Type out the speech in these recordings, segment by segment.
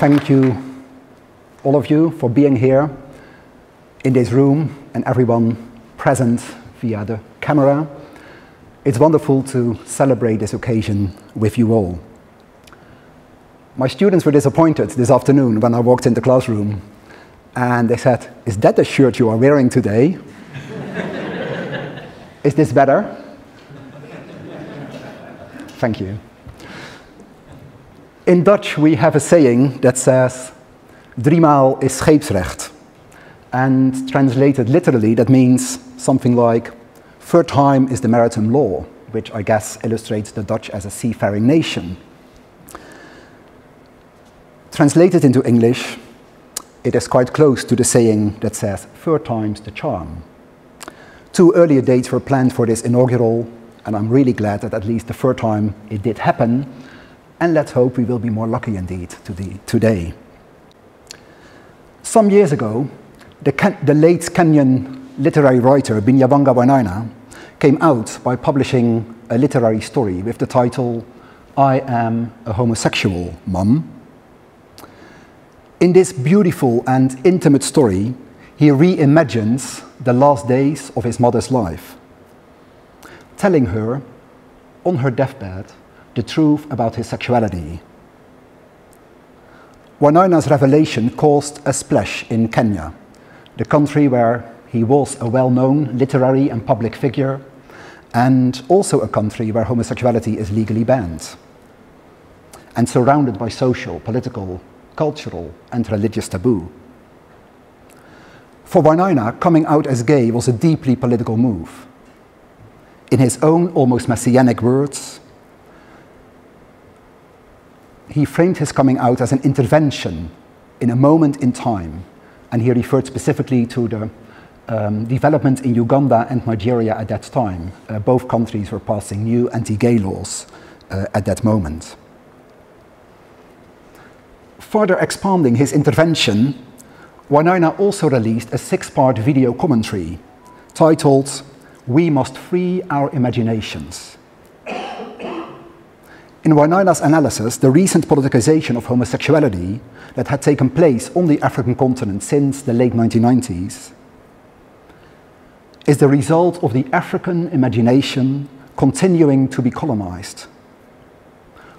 thank you, all of you, for being here in this room and everyone present via the camera. It's wonderful to celebrate this occasion with you all. My students were disappointed this afternoon when I walked in the classroom and they said, Is that the shirt you are wearing today? Is this better? Thank you. In Dutch, we have a saying that says, driemaal is scheepsrecht. And translated literally, that means something like, third time is the maritime law, which I guess illustrates the Dutch as a seafaring nation. Translated into English, it is quite close to the saying that says, third time's the charm. Two earlier dates were planned for this inaugural, and I'm really glad that at least the third time it did happen, and let's hope we will be more lucky indeed today. Some years ago, the, the late Kenyan literary writer Binyavanga Wainaina came out by publishing a literary story with the title I Am a Homosexual, Mum. In this beautiful and intimate story, he reimagines the last days of his mother's life, telling her on her deathbed the truth about his sexuality. Wainaina's revelation caused a splash in Kenya, the country where he was a well-known literary and public figure, and also a country where homosexuality is legally banned, and surrounded by social, political, cultural, and religious taboo. For Wainaina, coming out as gay was a deeply political move. In his own almost messianic words, he framed his coming out as an intervention in a moment in time, and he referred specifically to the um, development in Uganda and Nigeria at that time. Uh, both countries were passing new anti-gay laws uh, at that moment. Further expanding his intervention, Wainaina also released a six-part video commentary titled We Must Free Our Imaginations. In Wainaina's analysis, the recent politicization of homosexuality that had taken place on the African continent since the late 1990s is the result of the African imagination continuing to be colonized.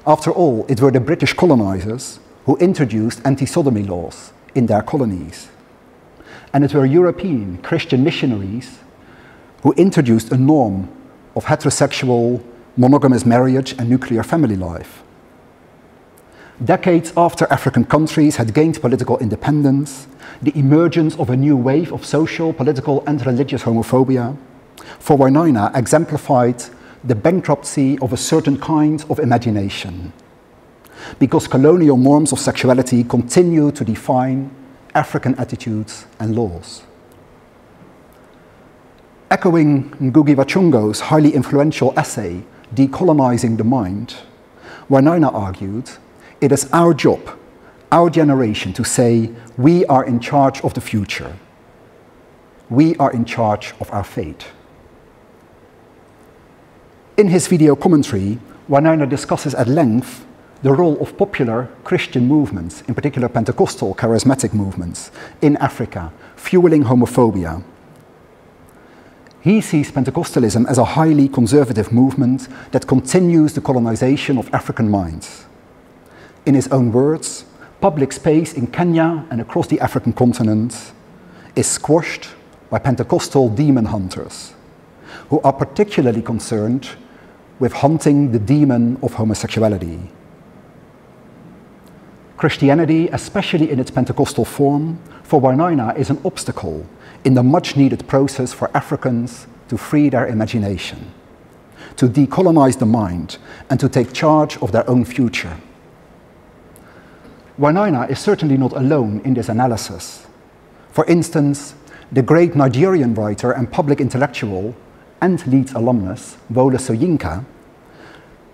After all, it were the British colonizers who introduced anti-sodomy laws in their colonies. And it were European Christian missionaries who introduced a norm of heterosexual monogamous marriage and nuclear family life. Decades after African countries had gained political independence, the emergence of a new wave of social, political, and religious homophobia, for Wainaina exemplified the bankruptcy of a certain kind of imagination, because colonial norms of sexuality continue to define African attitudes and laws. Echoing Ngugi wa Thiong'o's highly influential essay, decolonizing the mind, Wainaina argued, it is our job, our generation, to say we are in charge of the future. We are in charge of our fate. In his video commentary, Wainaina discusses at length the role of popular Christian movements, in particular Pentecostal charismatic movements, in Africa, fueling homophobia he sees Pentecostalism as a highly conservative movement that continues the colonization of African minds. In his own words, public space in Kenya and across the African continent is squashed by Pentecostal demon hunters, who are particularly concerned with hunting the demon of homosexuality. Christianity, especially in its Pentecostal form, for Wainaina is an obstacle in the much needed process for Africans to free their imagination, to decolonize the mind, and to take charge of their own future. Wainaina is certainly not alone in this analysis. For instance, the great Nigerian writer and public intellectual and Leeds alumnus, Wole Soyinka,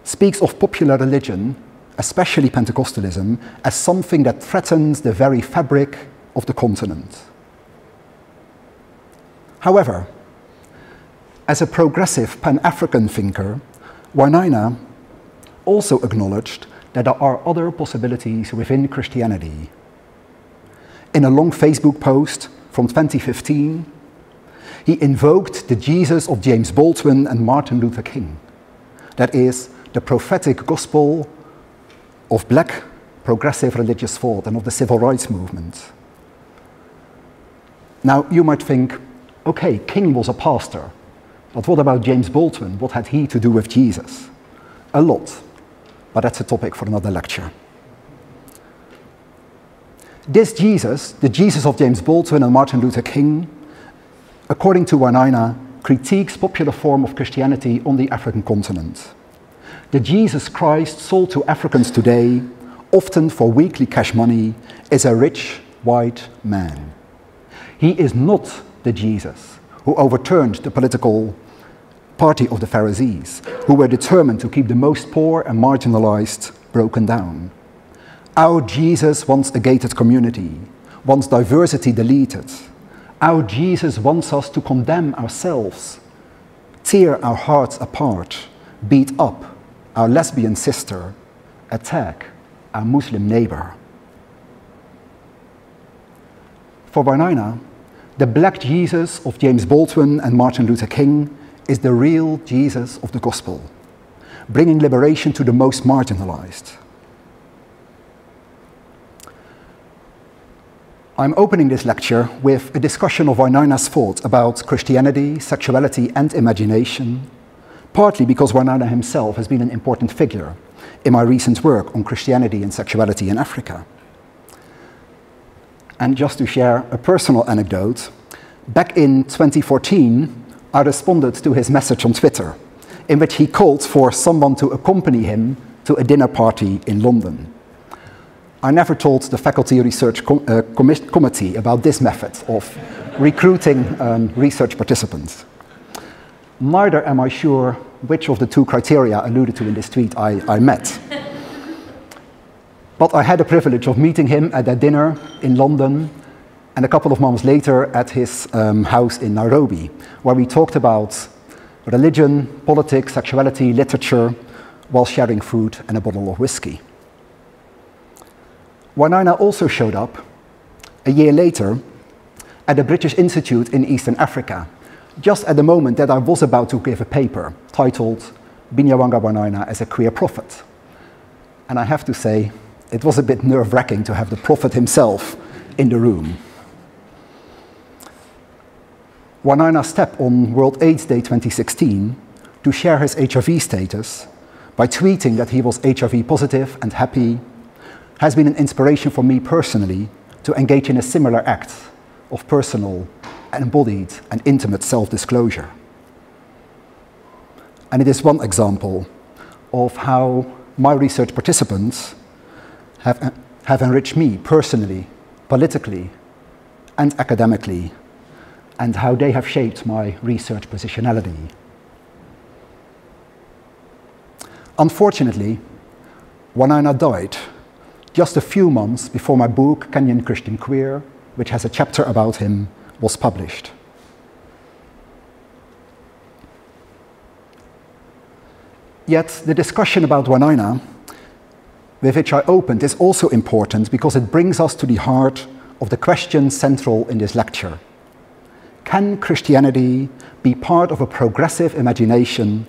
speaks of popular religion, especially Pentecostalism, as something that threatens the very fabric of the continent. However, as a progressive Pan-African thinker, Wainaina also acknowledged that there are other possibilities within Christianity. In a long Facebook post from 2015, he invoked the Jesus of James Baldwin and Martin Luther King. That is, the prophetic gospel of black progressive religious thought and of the civil rights movement. Now, you might think, okay, King was a pastor, but what about James Baldwin? What had he to do with Jesus? A lot, but that's a topic for another lecture. This Jesus, the Jesus of James Baldwin and Martin Luther King, according to Wainaina, critiques popular form of Christianity on the African continent. The Jesus Christ sold to Africans today, often for weekly cash money, is a rich white man. He is not the Jesus who overturned the political party of the Pharisees, who were determined to keep the most poor and marginalized broken down. Our Jesus wants a gated community, wants diversity deleted. Our Jesus wants us to condemn ourselves, tear our hearts apart, beat up our lesbian sister, attack our Muslim neighbor. For Wainaina, the black Jesus of James Baldwin and Martin Luther King is the real Jesus of the gospel, bringing liberation to the most marginalized. I'm opening this lecture with a discussion of Wainaina's thoughts about Christianity, sexuality, and imagination, partly because Wainaina himself has been an important figure in my recent work on Christianity and sexuality in Africa. And just to share a personal anecdote, back in 2014, I responded to his message on Twitter, in which he called for someone to accompany him to a dinner party in London. I never told the faculty research com uh, committee about this method of recruiting um, research participants. Neither am I sure which of the two criteria alluded to in this tweet I, I met. But I had the privilege of meeting him at that dinner in London and a couple of months later at his um, house in Nairobi, where we talked about religion, politics, sexuality, literature, while sharing food and a bottle of whiskey. Wainaina also showed up a year later at the British Institute in Eastern Africa, just at the moment that I was about to give a paper titled Binyavanga Wainaina as a Queer Prophet. And I have to say, it was a bit nerve wracking to have the prophet himself in the room. Wainaina stepped on World AIDS Day 2016 to share his HIV status by tweeting that he was HIV positive and happy has been an inspiration for me personally to engage in a similar act of personal, embodied, and intimate self disclosure. And it is one example of how my research participants have, have enriched me personally, politically, and academically and how they have shaped my research positionality. Unfortunately, Wainaina died just a few months before my book, Kenyan Christian Queer, which has a chapter about him, was published. Yet the discussion about Wainaina, with which I opened, is also important because it brings us to the heart of the question central in this lecture. Can Christianity be part of a progressive imagination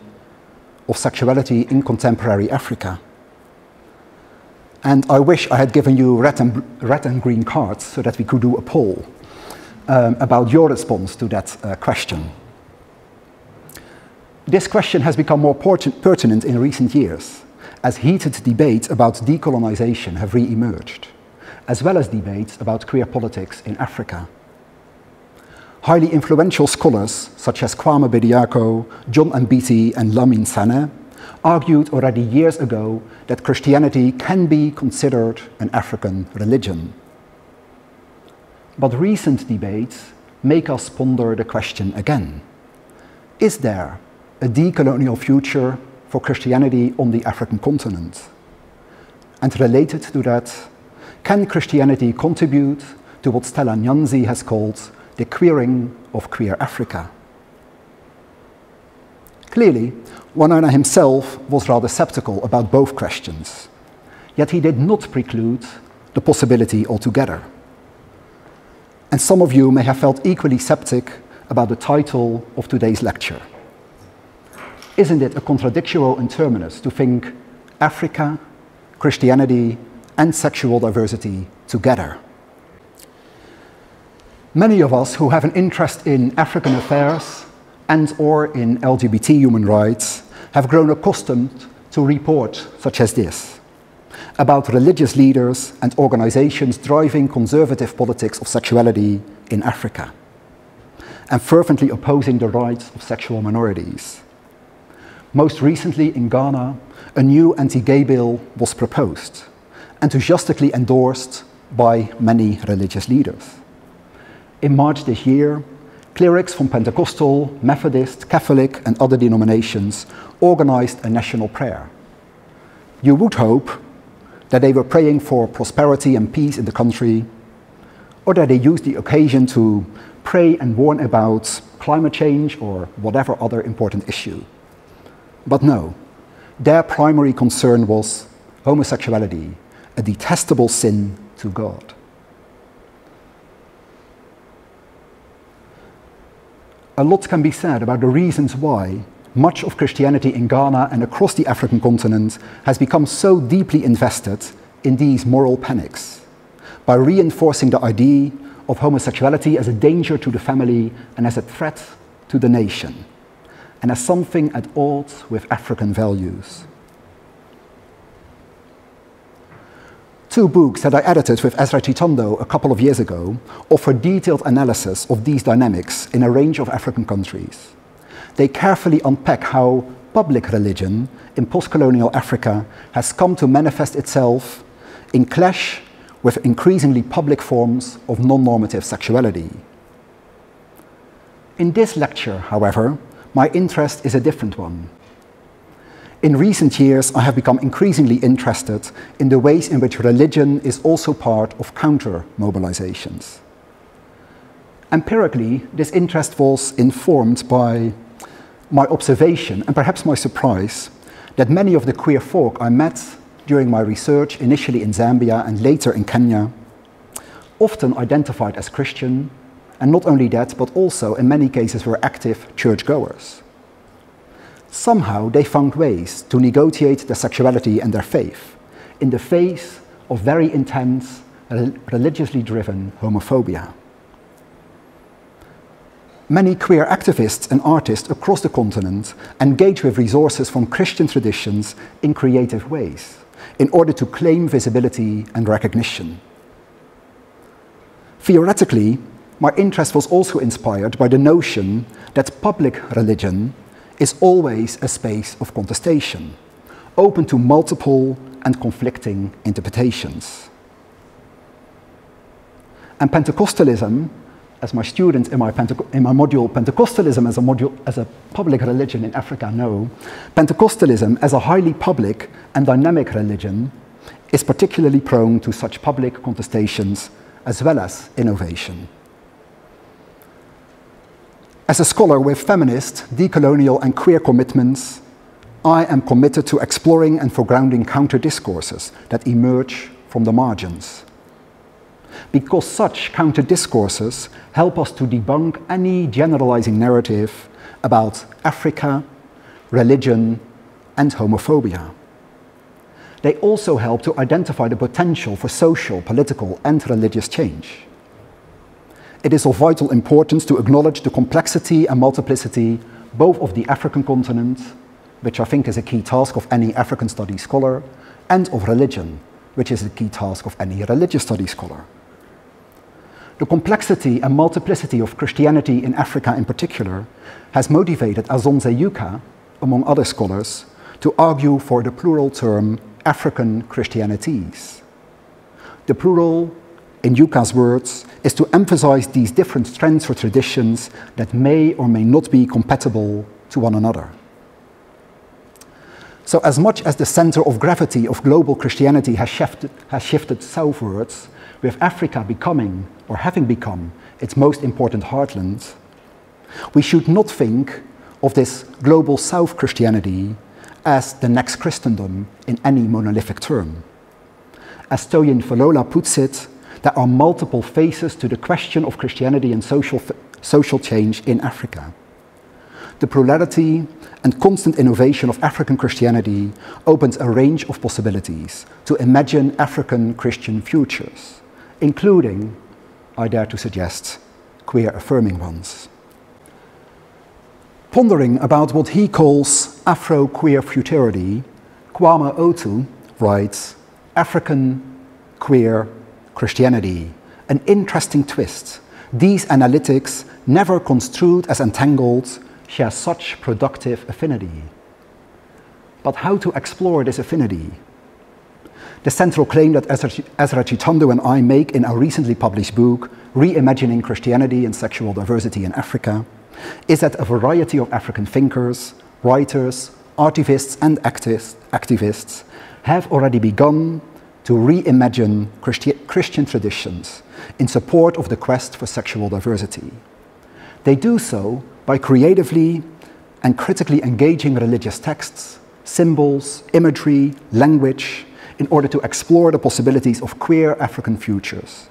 of sexuality in contemporary Africa? And I wish I had given you red and, red and green cards so that we could do a poll um, about your response to that uh, question. This question has become more pertinent in recent years as heated debates about decolonization have re-emerged, as well as debates about queer politics in Africa. Highly influential scholars such as Kwame Bediako, John Mbiti, and Lamin Sanneh argued already years ago that Christianity can be considered an African religion. But recent debates make us ponder the question again. Is there a decolonial future for Christianity on the African continent? And related to that, can Christianity contribute to what Stella Nyanzi has called the queering of queer Africa. Clearly, Wainaina himself was rather sceptical about both questions. yet he did not preclude the possibility altogether. And some of you may have felt equally sceptic about the title of today's lecture. Isn't it a contradictio in terminus to think Africa, Christianity, and sexual diversity together? Many of us who have an interest in African affairs and or in LGBT human rights have grown accustomed to reports such as this about religious leaders and organizations driving conservative politics of sexuality in Africa and fervently opposing the rights of sexual minorities. Most recently in Ghana, a new anti-gay bill was proposed, enthusiastically endorsed by many religious leaders. In March this year, clerics from Pentecostal, Methodist, Catholic, and other denominations organized a national prayer. You would hope that they were praying for prosperity and peace in the country, or that they used the occasion to pray and warn about climate change or whatever other important issue. But no, their primary concern was homosexuality, a detestable sin to God. a lot can be said about the reasons why much of Christianity in Ghana and across the African continent has become so deeply invested in these moral panics by reinforcing the idea of homosexuality as a danger to the family and as a threat to the nation, and as something at odds with African values. Two books that I edited with Ezra Chitando a couple of years ago offer detailed analysis of these dynamics in a range of African countries. They carefully unpack how public religion in post-colonial Africa has come to manifest itself in clash with increasingly public forms of non-normative sexuality. In this lecture, however, my interest is a different one. In recent years, I have become increasingly interested in the ways in which religion is also part of counter mobilizations. Empirically, this interest was informed by my observation and perhaps my surprise that many of the queer folk I met during my research, initially in Zambia and later in Kenya, often identified as Christian, and not only that, but also in many cases were active churchgoers somehow they found ways to negotiate their sexuality and their faith in the face of very intense, religiously driven homophobia. Many queer activists and artists across the continent engage with resources from Christian traditions in creative ways in order to claim visibility and recognition. Theoretically, my interest was also inspired by the notion that public religion is always a space of contestation, open to multiple and conflicting interpretations. And Pentecostalism, as my students in my, in my module, Pentecostalism as a, module, as a public religion in Africa know, Pentecostalism as a highly public and dynamic religion is particularly prone to such public contestations as well as innovation. As a scholar with feminist, decolonial, and queer commitments, I am committed to exploring and foregrounding counter discourses that emerge from the margins. Because such counter discourses help us to debunk any generalizing narrative about Africa, religion, and homophobia. They also help to identify the potential for social, political, and religious change it is of vital importance to acknowledge the complexity and multiplicity both of the African continent, which I think is a key task of any African studies scholar, and of religion, which is a key task of any religious studies scholar. The complexity and multiplicity of Christianity in Africa in particular has motivated Asonzeh Ukah, among other scholars, to argue for the plural term African Christianities. The plural in Ukah's words, is to emphasize these different strengths or traditions that may or may not be compatible to one another. So as much as the center of gravity of global Christianity has shifted, has shifted southwards, with Africa becoming, or having become, its most important heartland, we should not think of this global South Christianity as the next Christendom in any monolithic term. As Toyin Falola puts it, there are multiple faces to the question of Christianity and social, social change in Africa. The plurality and constant innovation of African Christianity opens a range of possibilities to imagine African Christian futures, including, I dare to suggest, queer affirming ones. Pondering about what he calls Afro queer futurity, Kwame Otu writes African queer Christianity, an interesting twist. These analytics, never construed as entangled, share such productive affinity. But how to explore this affinity? The central claim that Ezra Chitando and I make in our recently published book, Reimagining Christianity and Sexual Diversity in Africa, is that a variety of African thinkers, writers, artivists, and activists have already begun to reimagine Christi Christian traditions in support of the quest for sexual diversity. They do so by creatively and critically engaging religious texts, symbols, imagery, language, in order to explore the possibilities of queer African futures.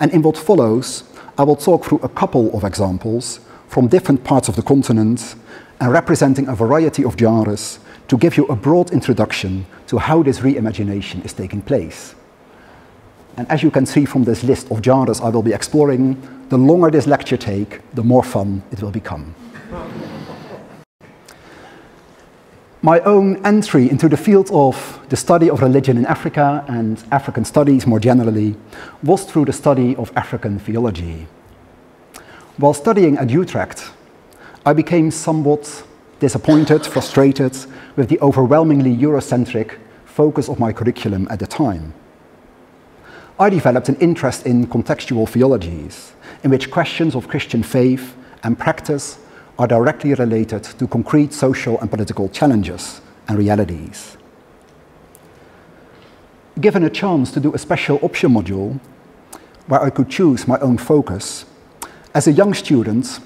And in what follows, I will talk through a couple of examples from different parts of the continent and representing a variety of genres to give you a broad introduction to how this reimagination is taking place. And as you can see from this list of genres I will be exploring, the longer this lecture take, the more fun it will become. My own entry into the field of the study of religion in Africa and African studies more generally was through the study of African theology. While studying at Utrecht, I became somewhat disappointed, frustrated with the overwhelmingly Eurocentric focus of my curriculum at the time. I developed an interest in contextual theologies, in which questions of Christian faith and practice are directly related to concrete social and political challenges and realities. Given a chance to do a special option module where I could choose my own focus, as a young student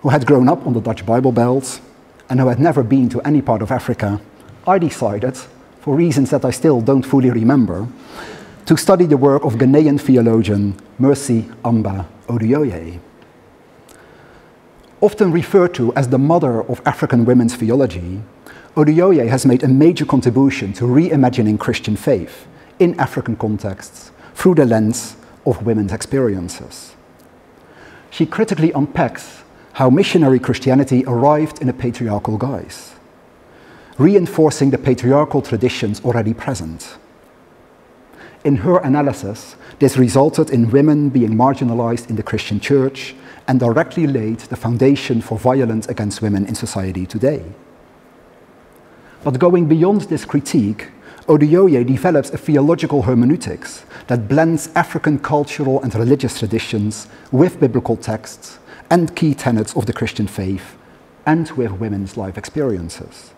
who had grown up on the Dutch Bible Belt and who had never been to any part of Africa, I decided, for reasons that I still don't fully remember, to study the work of Ghanaian theologian Mercy Amba Oduyoye. Often referred to as the mother of African women's theology, Oduyoye has made a major contribution to reimagining Christian faith in African contexts through the lens of women's experiences. She critically unpacks how missionary Christianity arrived in a patriarchal guise, reinforcing the patriarchal traditions already present. In her analysis, this resulted in women being marginalized in the Christian church and directly laid the foundation for violence against women in society today. But going beyond this critique, Oduyoye develops a theological hermeneutics that blends African cultural and religious traditions with biblical texts and key tenets of the Christian faith and with women's life experiences.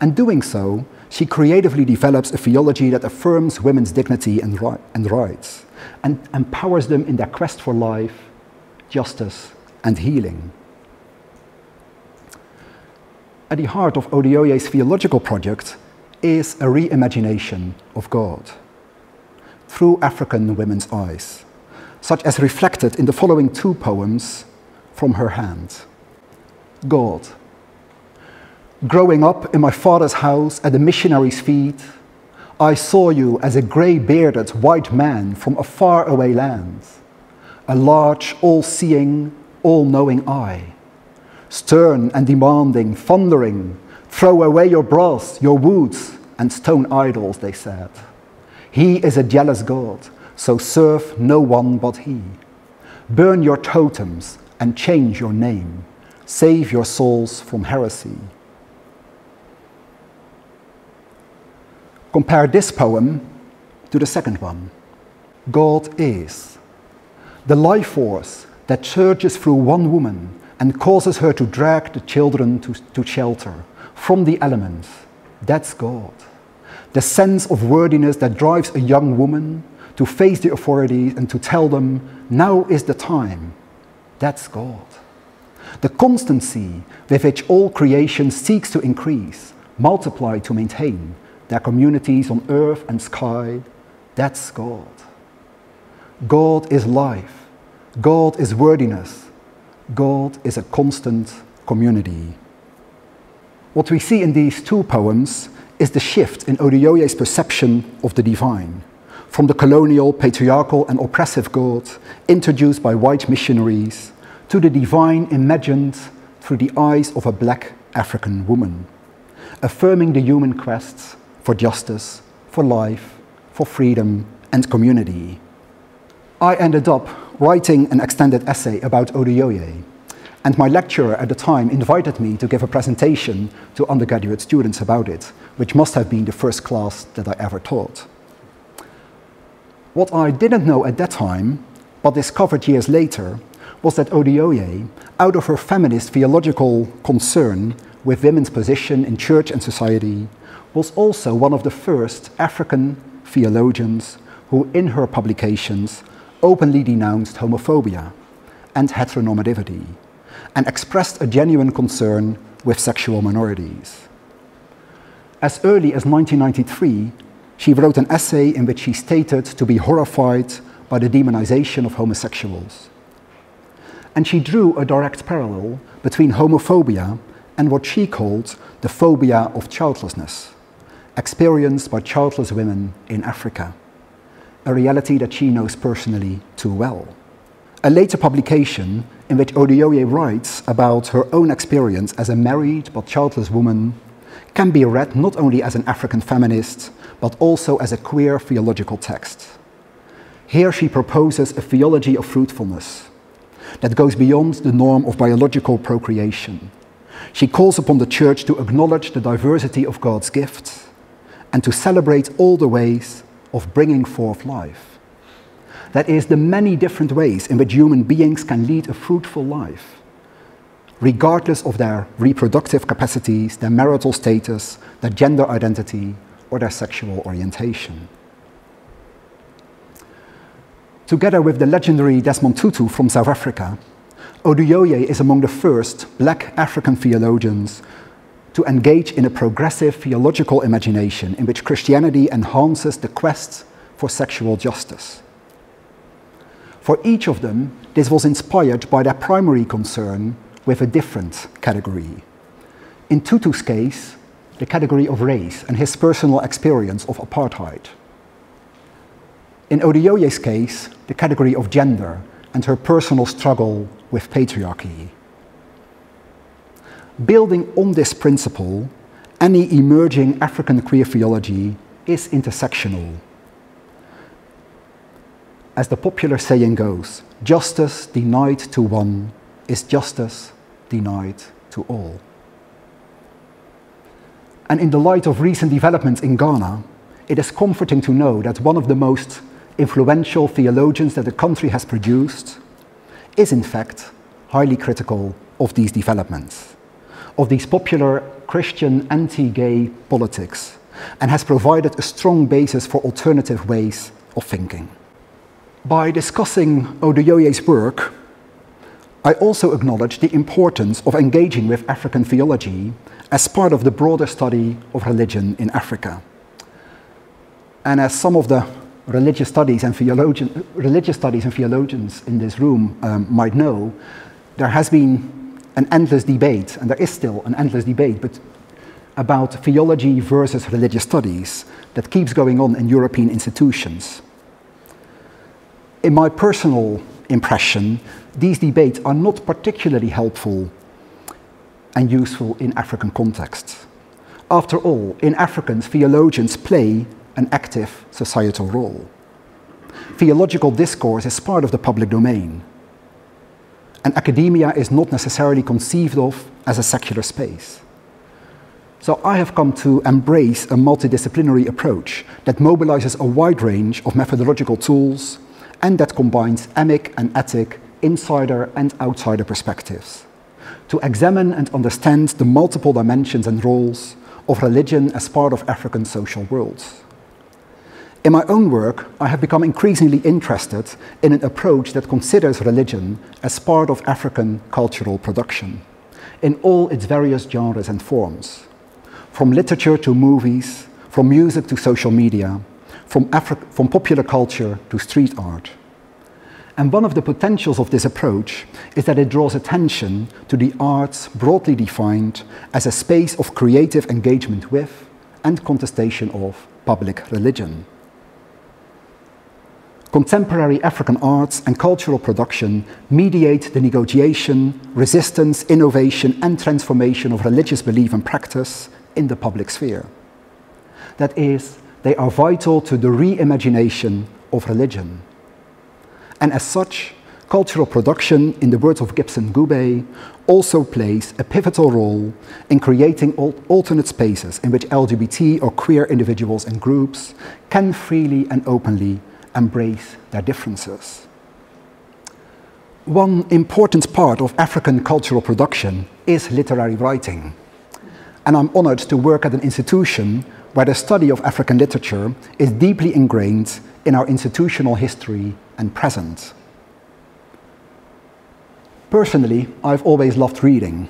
And doing so, she creatively develops a theology that affirms women's dignity and, ri and rights and empowers them in their quest for life, justice, and healing. At the heart of Oduyoye's theological project is a reimagination of God through African women's eyes, such as reflected in the following two poems from her hand. God. Growing up in my father's house at the missionary's feet, I saw you as a grey bearded white man from a far away land, a large, all seeing, all knowing eye, stern and demanding, thundering, throw away your brass, your woods, and stone idols, they said. He is a jealous God, so serve no one but He. Burn your totems and change your name. Save your souls from heresy. Compare this poem to the second one. God is the life force that surges through one woman and causes her to drag the children to, to shelter from the elements. That's God. The sense of worthiness that drives a young woman to face the authorities and to tell them, now is the time that's God. The constancy with which all creation seeks to increase, multiply to maintain, their communities on earth and sky, that's God. God is life. God is worthiness. God is a constant community. What we see in these two poems is the shift in Oduyoye's perception of the divine, from the colonial, patriarchal, and oppressive God introduced by white missionaries to the divine imagined through the eyes of a black African woman, affirming the human quest for justice, for life, for freedom, and community. I ended up writing an extended essay about Oduyoye, and my lecturer at the time invited me to give a presentation to undergraduate students about it, which must have been the first class that I ever taught. What I didn't know at that time, but discovered years later, was that Oduyoye, out of her feminist theological concern with women's position in church and society, was also one of the first African theologians who, in her publications, openly denounced homophobia and heteronormativity and expressed a genuine concern with sexual minorities. As early as 1993, she wrote an essay in which she stated to be horrified by the demonization of homosexuals. And she drew a direct parallel between homophobia and what she called the phobia of childlessness, experienced by childless women in Africa, a reality that she knows personally too well. A later publication in which Oduyoye writes about her own experience as a married but childless woman can be read not only as an African feminist, but also as a queer theological text. Here she proposes a theology of fruitfulness that goes beyond the norm of biological procreation. She calls upon the church to acknowledge the diversity of God's gifts and to celebrate all the ways of bringing forth life. That is, the many different ways in which human beings can lead a fruitful life, regardless of their reproductive capacities, their marital status, their gender identity, or their sexual orientation. Together with the legendary Desmond Tutu from South Africa, Oduyoye is among the first black African theologians to engage in a progressive theological imagination in which Christianity enhances the quest for sexual justice. For each of them, this was inspired by their primary concern with a different category. In Tutu's case, the category of race and his personal experience of apartheid. In Oduyoye's case, the category of gender and her personal struggle with patriarchy. Building on this principle, any emerging African queer theology is intersectional as the popular saying goes, justice denied to one is justice denied to all. And in the light of recent developments in Ghana, it is comforting to know that one of the most influential theologians that the country has produced is, in fact, highly critical of these developments, of these popular Christian anti gay politics, and has provided a strong basis for alternative ways of thinking. By discussing Oduyoye's work, I also acknowledge the importance of engaging with African theology as part of the broader study of religion in Africa. And as some of the religious studies and, theologian, religious studies and theologians in this room um, might know, there has been an endless debate, and there is still an endless debate, but about theology versus religious studies that keeps going on in European institutions in my personal impression, these debates are not particularly helpful and useful in African contexts. After all, in Africans, theologians play an active societal role. Theological discourse is part of the public domain, and academia is not necessarily conceived of as a secular space. So I have come to embrace a multidisciplinary approach that mobilizes a wide range of methodological tools, and that combines emic and etic, insider and outsider perspectives to examine and understand the multiple dimensions and roles of religion as part of African social worlds. In my own work, I have become increasingly interested in an approach that considers religion as part of African cultural production, in all its various genres and forms, from literature to movies, from music to social media, from, Afri- from popular culture to street art. And one of the potentials of this approach is that it draws attention to the arts broadly defined as a space of creative engagement with and contestation of public religion. Contemporary African arts and cultural production mediate the negotiation, resistance, innovation, and transformation of religious belief and practice in the public sphere. That is, they are vital to the reimagination of religion. And as such, cultural production, in the words of Gibson Ncube, also plays a pivotal role in creating alternate spaces in which LGBT or queer individuals and groups can freely and openly embrace their differences. One important part of African cultural production is literary writing. And I'm honored to work at an institution where the study of African literature is deeply ingrained in our institutional history and present. Personally, I've always loved reading.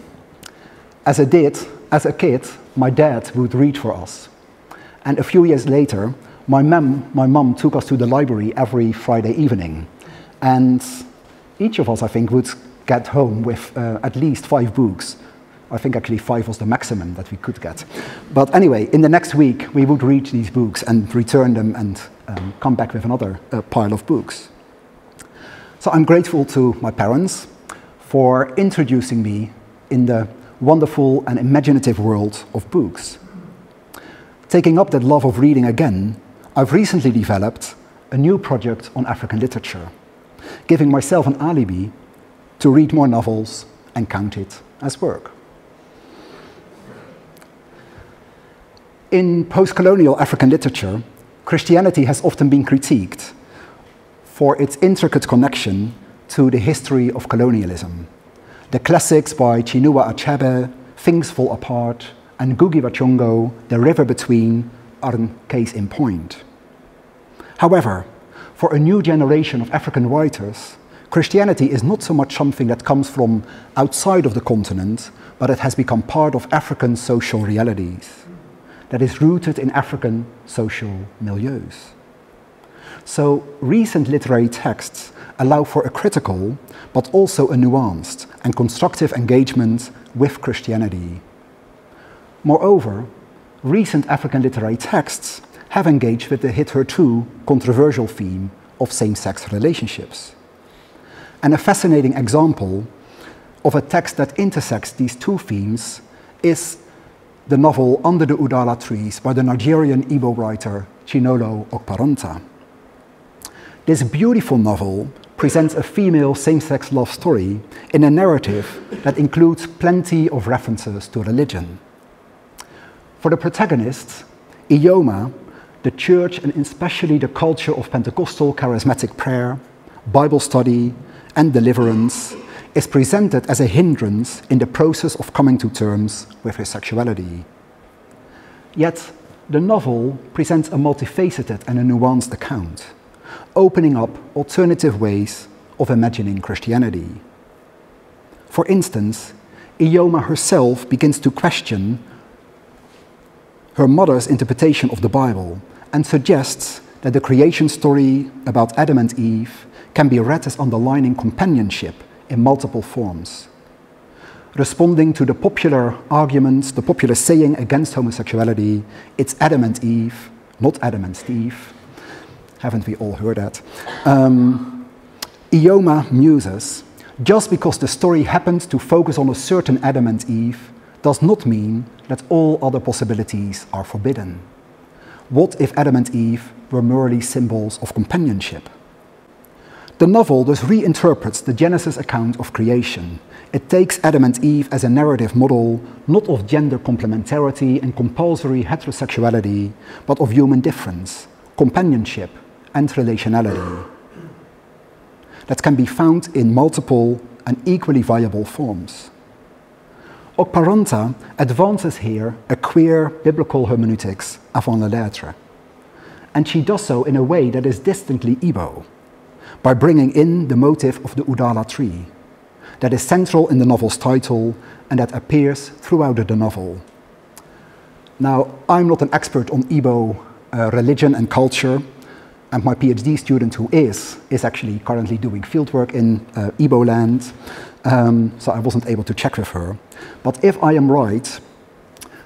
As a, did, as a kid, my dad would read for us. And a few years later, my mum, my mum took us to the library every Friday evening, and each of us, I think, would get home with uh, at least five books. I think actually five was the maximum that we could get. But anyway, in the next week, we would read these books and return them and um, come back with another uh, pile of books. So I'm grateful to my parents for introducing me in the wonderful and imaginative world of books. Taking up that love of reading again I've recently developed a new project on African literature, giving myself an alibi to read more novels and count it as work. In post colonial African literature, Christianity has often been critiqued for its intricate connection to the history of colonialism. The classics by Chinua Achebe, Things Fall Apart, and Ngugi wa Thiong'o, The River Between, are a case in point. However, for a new generation of African writers, Christianity is not so much something that comes from outside of the continent, but it has become part of African social realities, that is rooted in African social milieus. So, recent literary texts allow for a critical, but also a nuanced and constructive engagement with Christianity. Moreover, recent African literary texts have engaged with the hitherto controversial theme of same sex relationships. And a fascinating example of a text that intersects these two themes is the novel Under the Udala Trees by the Nigerian Igbo writer Chinelo Okparanta. This beautiful novel presents a female same sex love story in a narrative that includes plenty of references to religion. For the protagonist, Ijeoma, the church and especially the culture of Pentecostal charismatic prayer, Bible study, and deliverance is presented as a hindrance in the process of coming to terms with his sexuality. Yet, the novel presents a multifaceted and a nuanced account, opening up alternative ways of imagining Christianity. For instance, Ijeoma herself begins to question her mother's interpretation of the Bible and suggests that the creation story about Adam and Eve can be read as underlining companionship in multiple forms. Responding to the popular arguments, the popular saying against homosexuality, it's Adam and Eve, not Adam and Steve. Haven't we all heard that? Um, Ijeoma muses, just because the story happens to focus on a certain Adam and Eve does not mean that all other possibilities are forbidden. What if Adam and Eve were merely symbols of companionship? The novel thus reinterprets the Genesis account of creation. It takes Adam and Eve as a narrative model, not of gender complementarity and compulsory heterosexuality, but of human difference, companionship, and relationality. That can be found in multiple and equally viable forms. Okparanta advances here a queer biblical hermeneutics avant la lettre. And she does so in a way that is distantly Igbo, by bringing in the motive of the Udala tree, that is central in the novel's title and that appears throughout the novel. Now, I'm not an expert on Igbo uh, religion and culture, and my PhD student who is, is actually currently doing fieldwork in uh, Igbo land, um, so I wasn't able to check with her. But if I am right,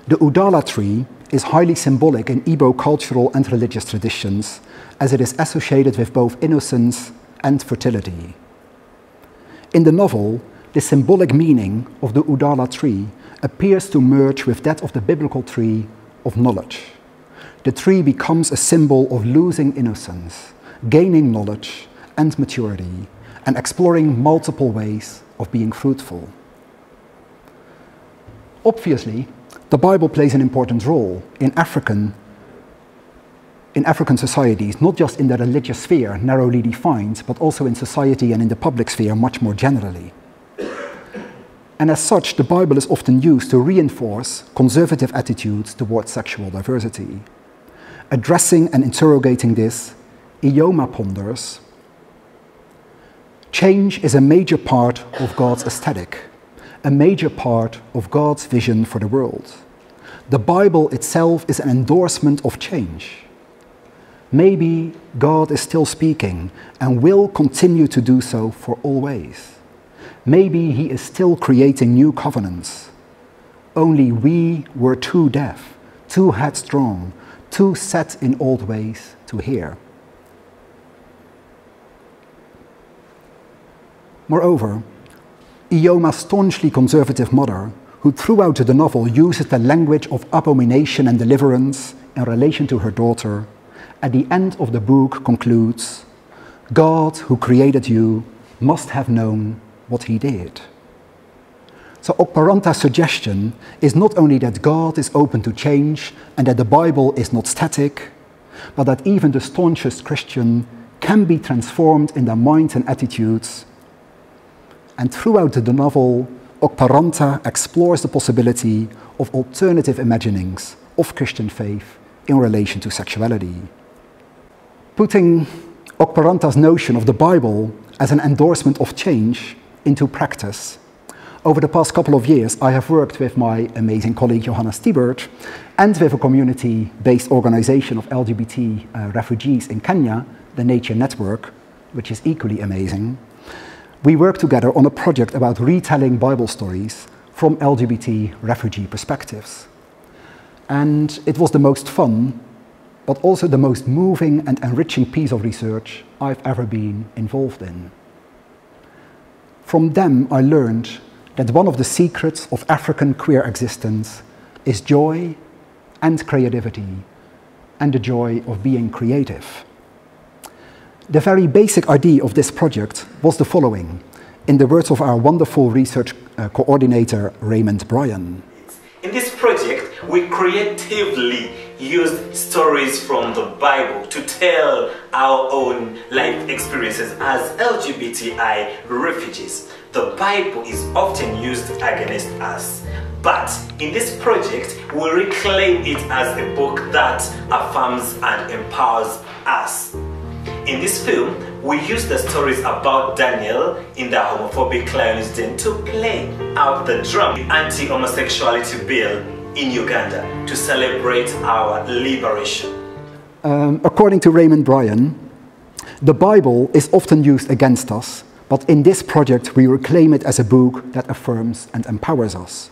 the Udala tree is highly symbolic in Igbo cultural and religious traditions, as it is associated with both innocence and fertility. In the novel, the symbolic meaning of the Udala tree appears to merge with that of the biblical tree of knowledge. The tree becomes a symbol of losing innocence, gaining knowledge and maturity, and exploring multiple ways of being fruitful. Obviously, the Bible plays an important role in African, in African societies, not just in the religious sphere, narrowly defined, but also in society and in the public sphere much more generally. And as such, the Bible is often used to reinforce conservative attitudes towards sexual diversity. Addressing and interrogating this, Ijeoma ponders Change is a major part of God's aesthetic, a major part of God's vision for the world. The Bible itself is an endorsement of change. Maybe God is still speaking and will continue to do so for always. Maybe He is still creating new covenants. Only we were too deaf, too headstrong, too set in old ways to hear. Moreover, Ijeoma's staunchly conservative mother, who throughout the novel uses the language of abomination and deliverance in relation to her daughter, at the end of the book concludes God, who created you, must have known what he did. So Okparanta's suggestion is not only that God is open to change and that the Bible is not static, but that even the staunchest Christian can be transformed in their minds and attitudes and throughout the novel, Okparanta explores the possibility of alternative imaginings of Christian faith in relation to sexuality. Putting Okparanta's notion of the Bible as an endorsement of change into practice, over the past couple of years, I have worked with my amazing colleague Johanna Stiebert and with a community based organization of LGBT uh, refugees in Kenya, the Nature Network, which is equally amazing we worked together on a project about retelling Bible stories from LGBT refugee perspectives. And it was the most fun, but also the most moving and enriching piece of research I've ever been involved in. From them, I learned that one of the secrets of African queer existence is joy and creativity, and the joy of being creative. The very basic idea of this project was the following, in the words of our wonderful research uh, coordinator, Raymond Bryan. In this project, we creatively used stories from the Bible to tell our own life experiences as LGBTI refugees. The Bible is often used against us. But in this project, we reclaim it as a book that affirms and empowers us. In this film, we use the stories about Daniel in the homophobic Lion's Den to play out the drum anti-homosexuality bill in Uganda to celebrate our liberation. Um, according to Raymond Bryan, the Bible is often used against us, but in this project we reclaim it as a book that affirms and empowers us.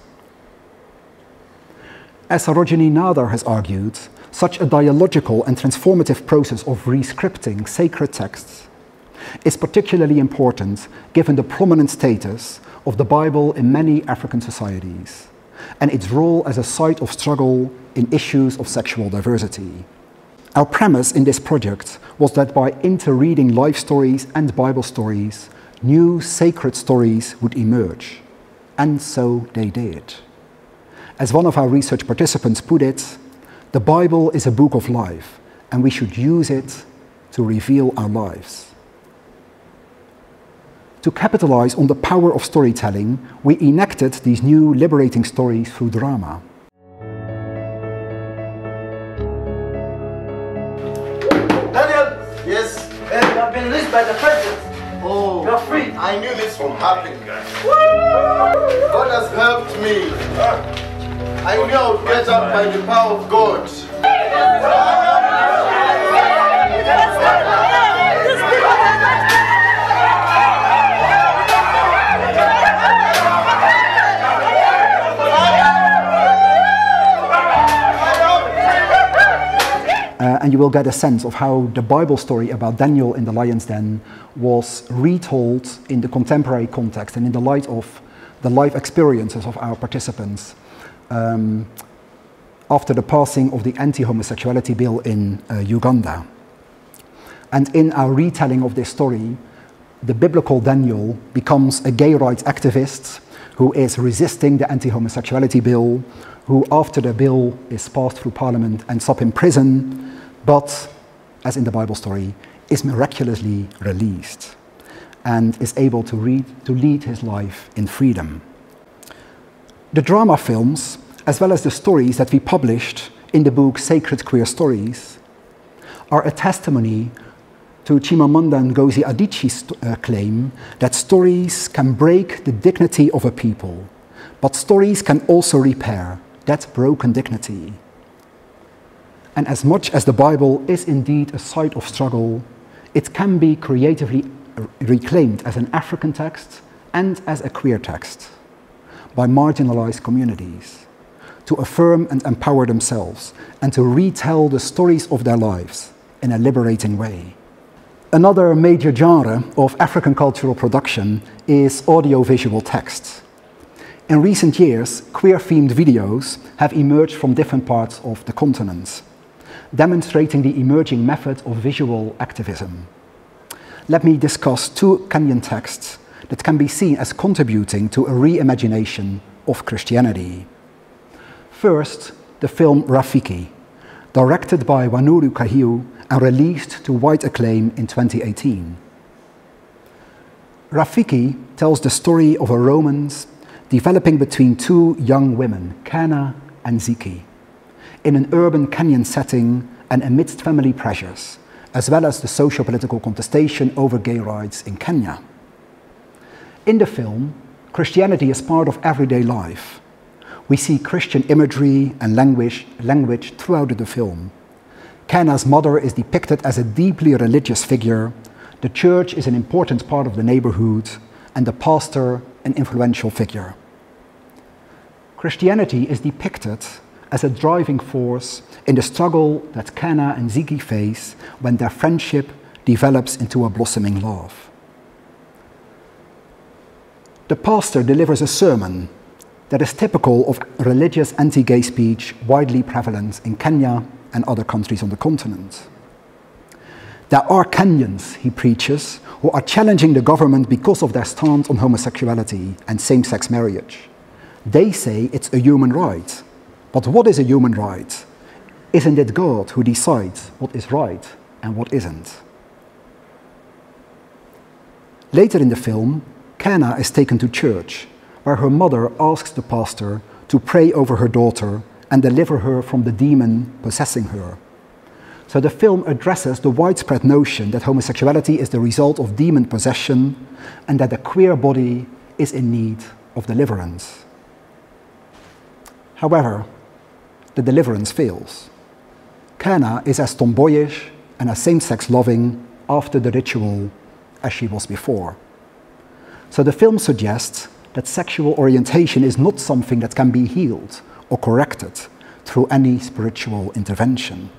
As Sarojini Nadar has argued, such a dialogical and transformative process of re-scripting sacred texts is particularly important given the prominent status of the Bible in many African societies and its role as a site of struggle in issues of sexual diversity. Our premise in this project was that by interreading life stories and Bible stories, new sacred stories would emerge. And so they did. As one of our research participants put it, the Bible is a book of life, and we should use it to reveal our lives. To capitalize on the power of storytelling, we enacted these new liberating stories through drama. Daniel! Yes? Hey, you have been released by the president. Oh, You're free. I knew this from happening. God has helped me. Ah. I knew I would get up by the power of God. And you will get a sense of how the Bible story about Daniel in the lion's den was retold in the contemporary context and in the light of the life experiences of our participants um, after the passing of the anti homosexuality bill in uh, Uganda. And in our retelling of this story, the biblical Daniel becomes a gay rights activist who is resisting the anti homosexuality bill, who, after the bill is passed through parliament, ends up in prison, but, as in the Bible story, is miraculously released and is able to, read, to lead his life in freedom. The drama films, as well as the stories that we published in the book Sacred Queer Stories, are a testimony to Chimamanda Ngozi Adichie's uh, claim that stories can break the dignity of a people, but stories can also repair that broken dignity. And as much as the Bible is indeed a site of struggle, it can be creatively reclaimed as an African text and as a queer text by marginalized communities to affirm and empower themselves and to retell the stories of their lives in a liberating way. Another major genre of African cultural production is audiovisual text. In recent years, queer-themed videos have emerged from different parts of the continent, demonstrating the emerging method of visual activism. Let me discuss two Kenyan texts that can be seen as contributing to a reimagination of Christianity. First, the film Rafiki, directed by Wanuri Kahiu and released to wide acclaim in 2018. Rafiki tells the story of a romance developing between two young women, Kena and Ziki, in an urban Kenyan setting and amidst family pressures, as well as the socio-political contestation over gay rights in Kenya. In the film, Christianity is part of everyday life. We see Christian imagery and language, language throughout the film, Kena's mother is depicted as a deeply religious figure. The church is an important part of the neighborhood, and the pastor an influential figure. Christianity is depicted as a driving force in the struggle that Kena and Ziki face when their friendship develops into a blossoming love. The pastor delivers a sermon that is typical of religious anti gay speech widely prevalent in Kenya and other countries on the continent. There are Kenyans, he preaches, who are challenging the government because of their stance on homosexuality and same sex marriage. They say it's a human right. But what is a human right? Isn't it God who decides what is right and what isn't? Later in the film, Kena is taken to church, where her mother asks the pastor to pray over her daughter and deliver her from the demon possessing her. So the film addresses the widespread notion that homosexuality is the result of demon possession and that the queer body is in need of deliverance. However, the deliverance fails. Kena is as tomboyish and as same sex loving after the ritual as she was before. So the film suggests that sexual orientation is not something that can be healed or corrected through any spiritual intervention.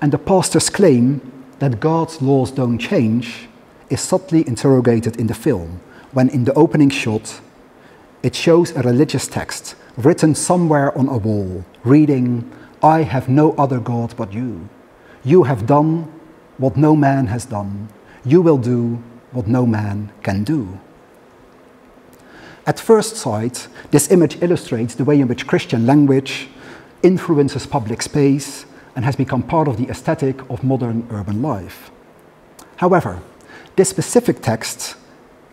And the pastor's claim that God's laws don't change is subtly interrogated in the film when, in the opening shot, it shows a religious text written somewhere on a wall, reading, I have no other God but you. You have done what no man has done. You will do what no man can do. At first sight, this image illustrates the way in which Christian language influences public space and has become part of the aesthetic of modern urban life. However, this specific text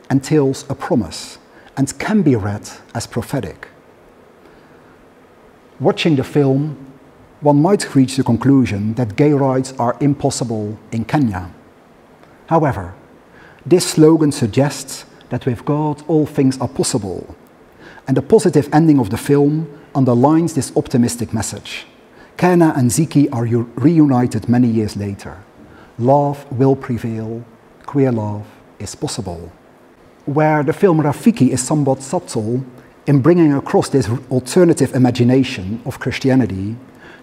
entails a promise and can be read as prophetic. Watching the film, one might reach the conclusion that gay rights are impossible in Kenya. However, this slogan suggests that with God all things are possible, and the positive ending of the film underlines this optimistic message. Kena and Ziki are reunited many years later. Love will prevail, queer love is possible. Where the film Rafiki is somewhat subtle in bringing across this alternative imagination of Christianity,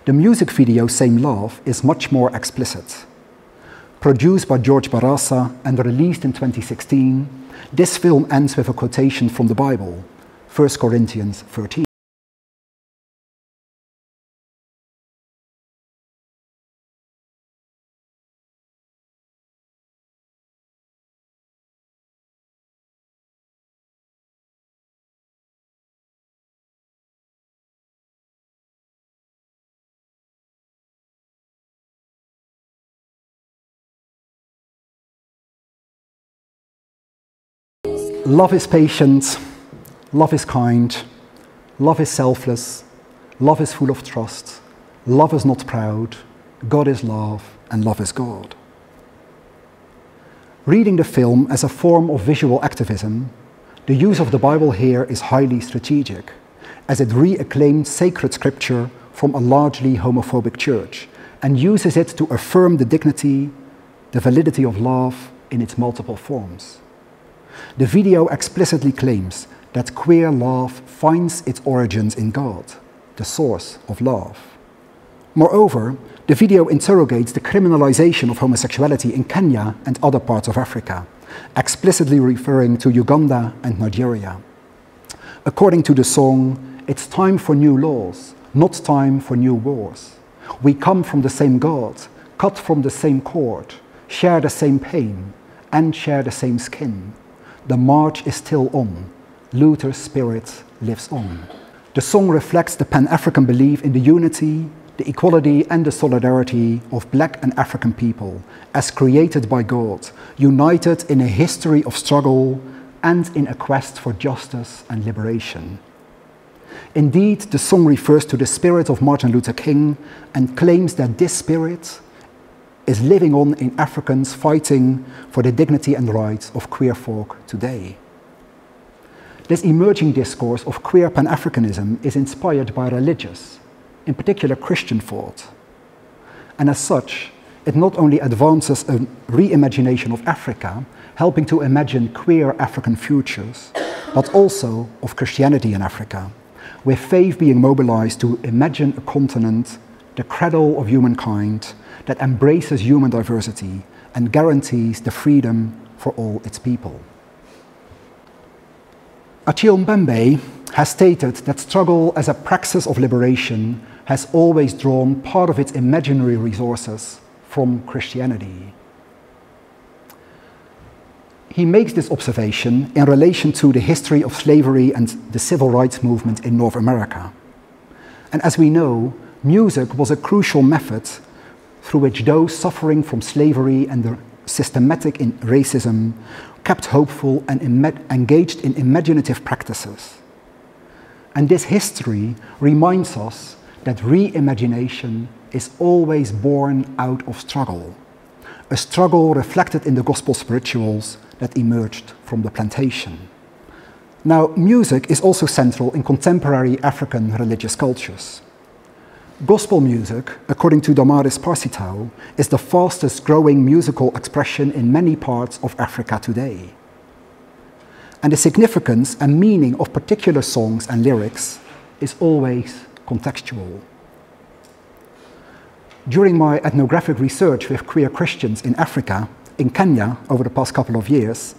the music video Same Love is much more explicit. Produced by George Barasa and released in 2016, this film ends with a quotation from the Bible, 1 Corinthians 13. Love is patient, love is kind, love is selfless, love is full of trust, love is not proud, God is love, and love is God. Reading the film as a form of visual activism, the use of the Bible here is highly strategic, as it reacclaimed sacred scripture from a largely homophobic church and uses it to affirm the dignity, the validity of love in its multiple forms. The video explicitly claims that queer love finds its origins in God, the source of love. Moreover, the video interrogates the criminalization of homosexuality in Kenya and other parts of Africa, explicitly referring to Uganda and Nigeria. According to the song, it's time for new laws, not time for new wars. We come from the same God, cut from the same cord, share the same pain, and share the same skin. The march is still on. Luther's spirit lives on. The song reflects the Pan African belief in the unity, the equality, and the solidarity of black and African people as created by God, united in a history of struggle and in a quest for justice and liberation. Indeed, the song refers to the spirit of Martin Luther King and claims that this spirit is living on in Africans fighting for the dignity and rights of queer folk today. This emerging discourse of queer Pan-Africanism is inspired by religious, in particular Christian thought. And as such, it not only advances a reimagination of Africa, helping to imagine queer African futures, but also of Christianity in Africa, with faith being mobilized to imagine a continent, the cradle of humankind, that embraces human diversity and guarantees the freedom for all its people. Achille Mbembe has stated that struggle as a praxis of liberation has always drawn part of its imaginary resources from Christianity. He makes this observation in relation to the history of slavery and the civil rights movement in North America. And as we know, music was a crucial method through which those suffering from slavery and the systematic racism kept hopeful and engaged in imaginative practices. And this history reminds us that reimagination is always born out of struggle, a struggle reflected in the gospel spirituals that emerged from the plantation. Now, music is also central in contemporary African religious cultures. Gospel music, according to Damaris Parsitau, is the fastest growing musical expression in many parts of Africa today. And the significance and meaning of particular songs and lyrics is always contextual. During my ethnographic research with queer Christians in Africa, in Kenya, over the past couple of years,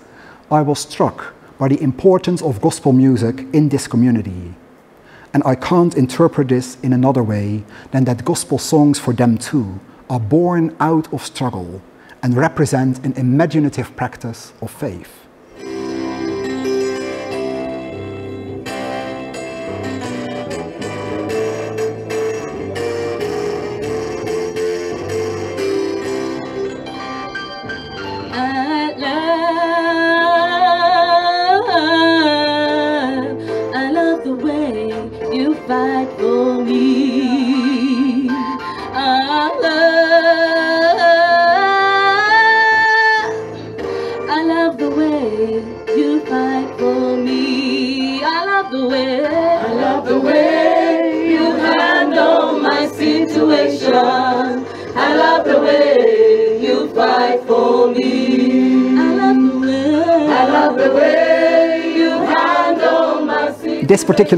I was struck by the importance of gospel music in this community and I can't interpret this in another way than that gospel songs for them too are born out of struggle and represent an imaginative practice of faith.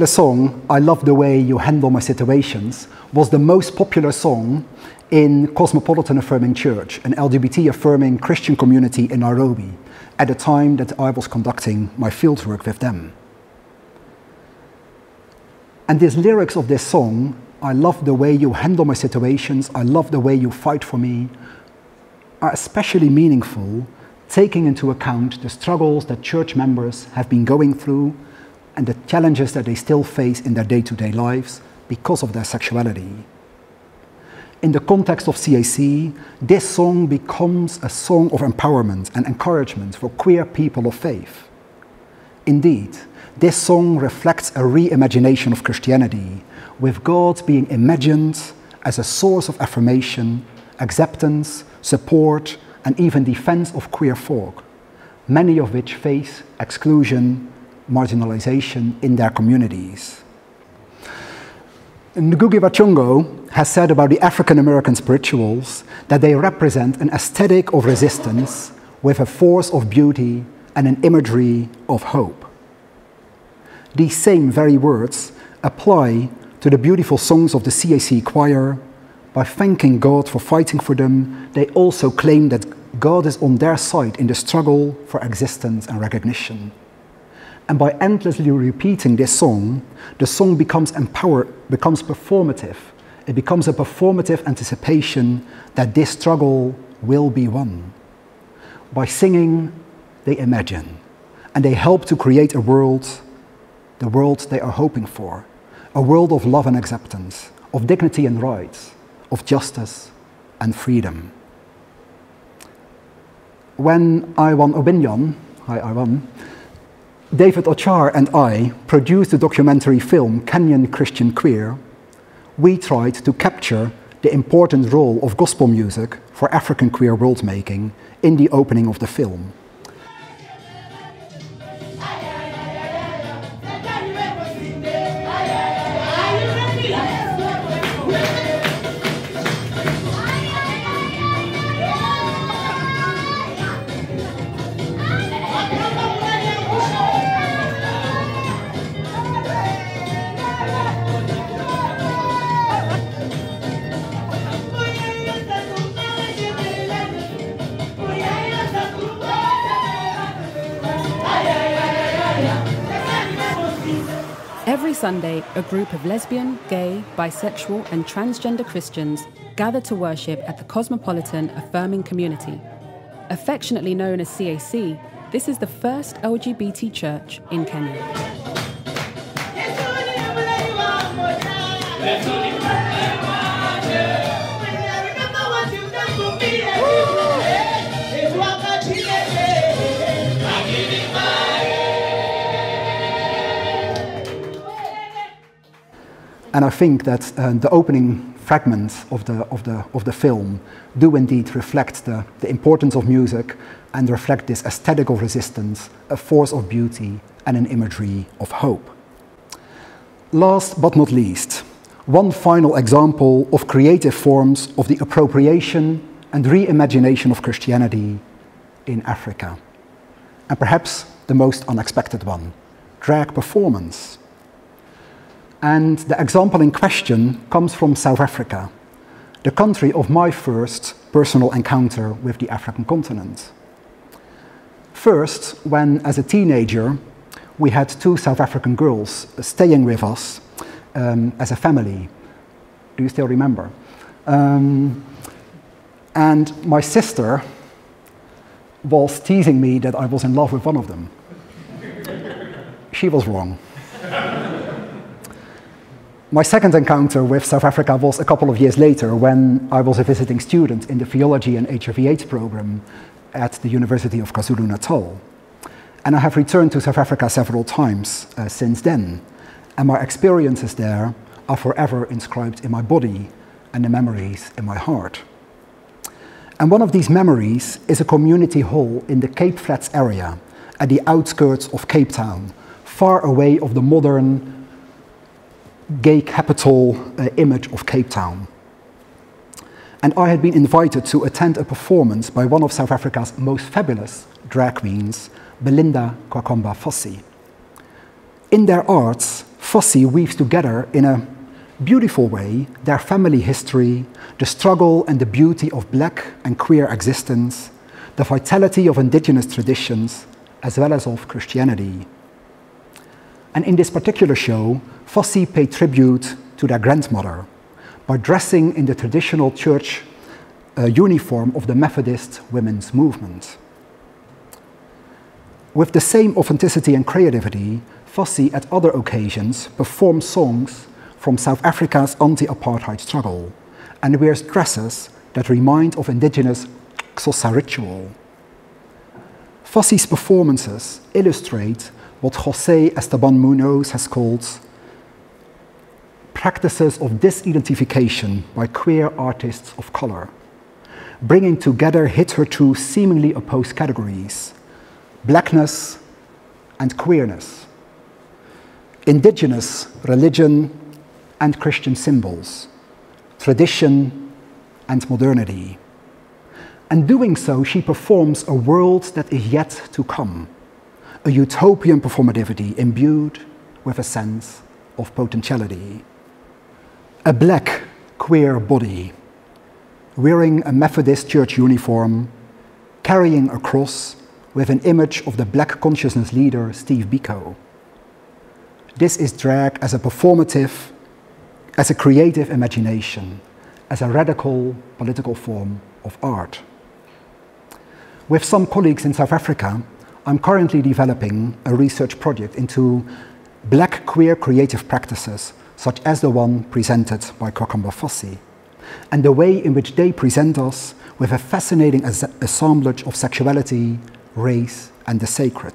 Particular song, I Love the Way You Handle My Situations, was the most popular song in Cosmopolitan Affirming Church, an LGBT affirming Christian community in Nairobi, at the time that I was conducting my fieldwork with them. And these lyrics of this song, I love the way you handle my situations, I love the way you fight for me, are especially meaningful, taking into account the struggles that church members have been going through and the challenges that they still face in their day to day lives because of their sexuality. In the context of CAC, this song becomes a song of empowerment and encouragement for queer people of faith. Indeed, this song reflects a reimagination of Christianity, with God being imagined as a source of affirmation, acceptance, support, and even defense of queer folk, many of which face exclusion, marginalization in their communities. Ngugi wa Thiong'o has said about the African American spirituals that they represent an aesthetic of resistance with a force of beauty and an imagery of hope. These same very words apply to the beautiful songs of the CAC choir. By thanking God for fighting for them, they also claim that God is on their side in the struggle for existence and recognition. And by endlessly repeating this song, the song becomes empowered, becomes performative. It becomes a performative anticipation that this struggle will be won. By singing, they imagine, and they help to create a world, the world they are hoping for, a world of love and acceptance, of dignity and rights, of justice and freedom. When Iwan Obinyan, hi Iwan, David Ochar and I produced the documentary film Kenyan Christian Queer, we tried to capture the important role of gospel music for African queer world making in the opening of the film. Every Sunday, a group of lesbian, gay, bisexual, and transgender Christians gather to worship at the Cosmopolitan Affirming Community. Affectionately known as CAC, this is the first LGBT church in Kenya. And I think that uh, the opening fragments of the, of, the, of the film do indeed reflect the, the importance of music and reflect this aesthetic of resistance, a force of beauty, and an imagery of hope. Last but not least, one final example of creative forms of the appropriation and reimagination of Christianity in Africa. And perhaps the most unexpected one drag performance. And the example in question comes from South Africa, the country of my first personal encounter with the African continent. First, when as a teenager, we had two South African girls staying with us um, as a family. Do you still remember? Um, and my sister was teasing me that I was in love with one of them. she was wrong. My second encounter with South Africa was a couple of years later when I was a visiting student in the Theology and HIV/AIDS program at the University of KwaZulu-Natal. And I have returned to South Africa several times uh, since then. And my experiences there are forever inscribed in my body and the memories in my heart. And one of these memories is a community hall in the Cape Flats area at the outskirts of Cape Town, far away of the modern gay capital uh, image of Cape Town. and I had been invited to attend a performance by one of South Africa's most fabulous drag queens, Belinda Qaqamba Fossi. In their arts, Fossi weaves together in a beautiful way their family history, the struggle and the beauty of black and queer existence, the vitality of indigenous traditions, as well as of Christianity. And in this particular show, Fossi paid tribute to their grandmother by dressing in the traditional church uh, uniform of the Methodist women's movement. With the same authenticity and creativity, Fossi at other occasions performed songs from South Africa's anti-apartheid struggle and wears dresses that remind of indigenous Xhosa ritual. Fossi's performances illustrate what Jose Esteban Munoz has called practices of disidentification by queer artists of color, bringing together hitherto seemingly opposed categories, blackness and queerness, indigenous religion and Christian symbols, tradition and modernity. And doing so, she performs a world that is yet to come, a utopian performativity imbued with a sense of potentiality. A black queer body, wearing a Methodist church uniform, carrying a cross with an image of the black consciousness leader Steve Biko. This is drag as a performative, as a creative imagination, as a radical political form of art. With some colleagues in South Africa, I'm currently developing a research project into black queer creative practices, such as the one presented by Qaqamba Fossi, and the way in which they present us with a fascinating assemblage of sexuality, race, and the sacred.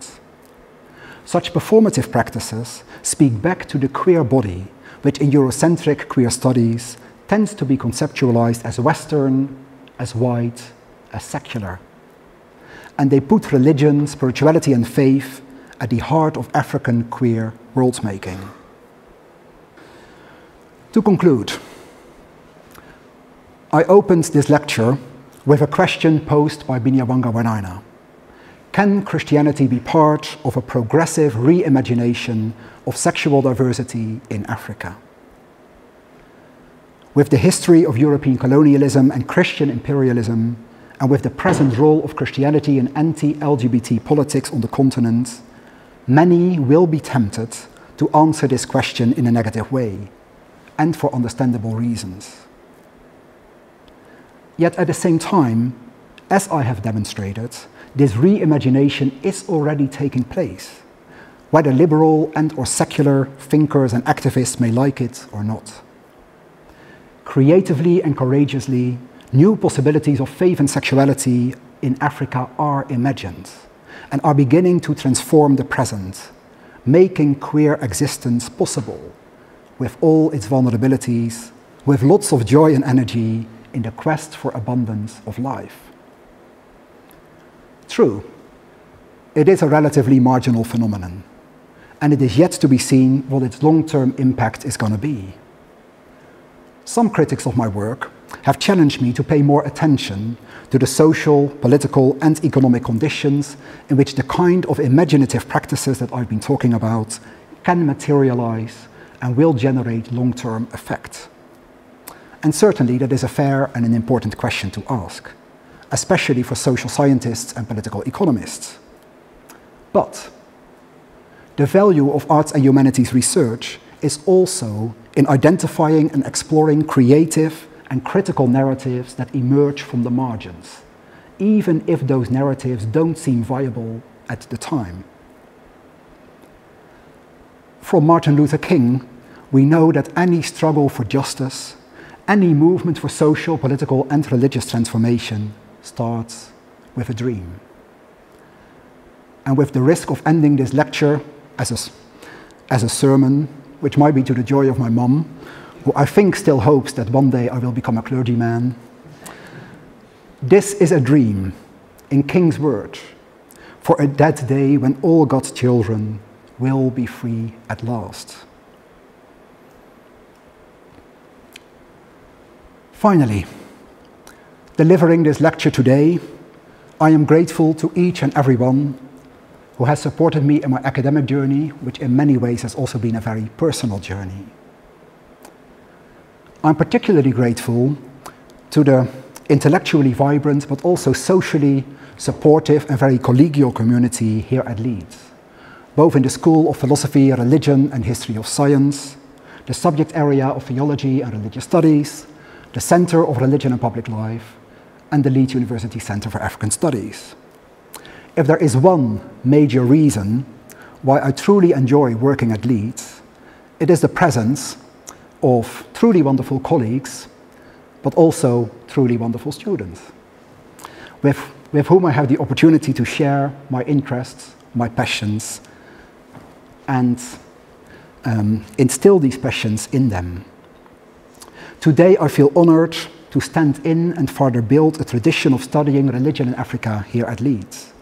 Such performative practices speak back to the queer body, which in Eurocentric queer studies tends to be conceptualized as Western, as white, as secular. And they put religion, spirituality, and faith at the heart of African queer world making. To conclude, I opened this lecture with a question posed by Binyavanga Wainaina. Can Christianity be part of a progressive reimagination of sexual diversity in Africa? With the history of European colonialism and Christian imperialism, and with the present role of Christianity in anti LGBT politics on the continent, many will be tempted to answer this question in a negative way, and for understandable reasons. Yet at the same time, as I have demonstrated, this reimagination is already taking place, whether liberal and or secular thinkers and activists may like it or not. Creatively and courageously, new possibilities of faith and sexuality in Africa are imagined and are beginning to transform the present, making queer existence possible with all its vulnerabilities, with lots of joy and energy in the quest for abundance of life. True, it is a relatively marginal phenomenon, and it is yet to be seen what its long-term impact is going to be. Some critics of my work have challenged me to pay more attention to the social, political, and economic conditions in which the kind of imaginative practices that I've been talking about can materialize and will generate long-term effect. And certainly that is a fair and an important question to ask especially for social scientists and political economists. But the value of arts and humanities research is also in identifying and exploring creative and critical narratives that emerge from the margins, even if those narratives don't seem viable at the time. From Martin Luther King, we know that any struggle for justice, any movement for social, political, and religious transformation starts with a dream. And with the risk of ending this lecture as a, as a sermon, which might be to the joy of my mum, who I think still hopes that one day I will become a clergyman. This is a dream, in King's word, for a dead day when all God's children will be free at last. Finally, delivering this lecture today, I am grateful to each and everyone who has supported me in my academic journey, which in many ways has also been a very personal journey. I'm particularly grateful to the intellectually vibrant but also socially supportive and very collegial community here at Leeds, both in the School of Philosophy, Religion and History of Science, the subject area of Theology and Religious Studies, the Center of Religion and Public Life, and the Leeds University Center for African Studies. If there is one major reason why I truly enjoy working at Leeds, it is the presence of truly wonderful colleagues, but also truly wonderful students, with, with whom I have the opportunity to share my interests, my passions, and um, instill these passions in them. Today I feel honored to stand in and further build a tradition of studying religion in Africa here at Leeds.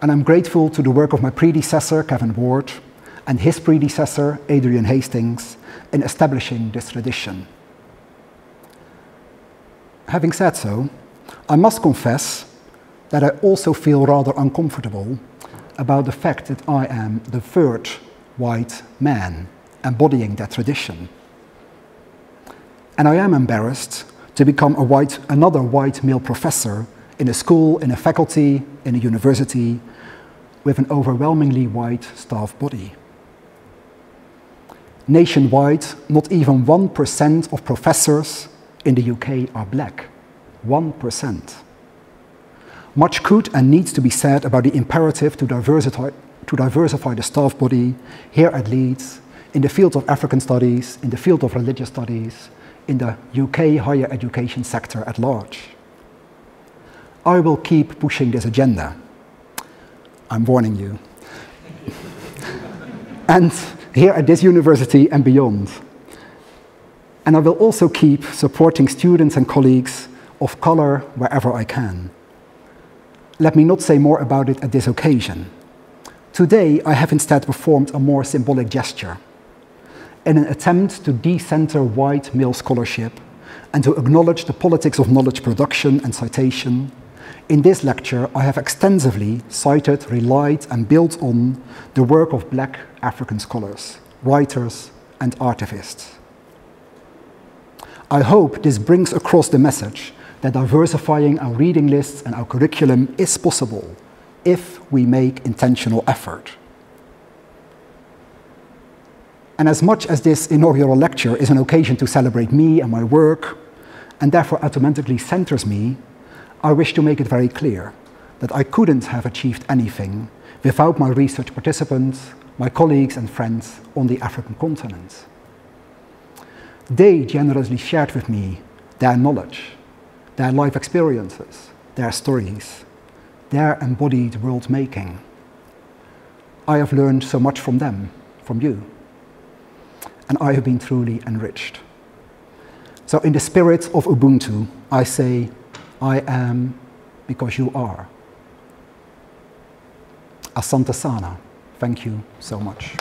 And I'm grateful to the work of my predecessor, Kevin Ward, and his predecessor, Adrian Hastings, in establishing this tradition. Having said so, I must confess that I also feel rather uncomfortable about the fact that I am the third white man embodying that tradition. And I am embarrassed to become a white, another white male professor in a school, in a faculty, in a university with an overwhelmingly white staff body. Nationwide, not even 1% of professors in the UK are black. 1%. Much could and needs to be said about the imperative to diversify, to diversify the staff body here at Leeds, in the field of African studies, in the field of religious studies, in the UK higher education sector at large. I will keep pushing this agenda. I'm warning you. and here at this university and beyond. And I will also keep supporting students and colleagues of color wherever I can. Let me not say more about it at this occasion. Today, I have instead performed a more symbolic gesture in an attempt to decenter white male scholarship and to acknowledge the politics of knowledge production and citation, in this lecture I have extensively cited, relied and built on the work of black African scholars, writers and artivists. I hope this brings across the message that diversifying our reading lists and our curriculum is possible if we make intentional effort. And as much as this inaugural lecture is an occasion to celebrate me and my work, and therefore automatically centers me, I wish to make it very clear that I couldn't have achieved anything without my research participants, my colleagues and friends on the African continent. They generously shared with me their knowledge, their life experiences, their stories, their embodied world making. I have learned so much from them, from you and I have been truly enriched. So, in the spirit of Ubuntu, I say, I am because you are. Asante Sana. Thank you so much.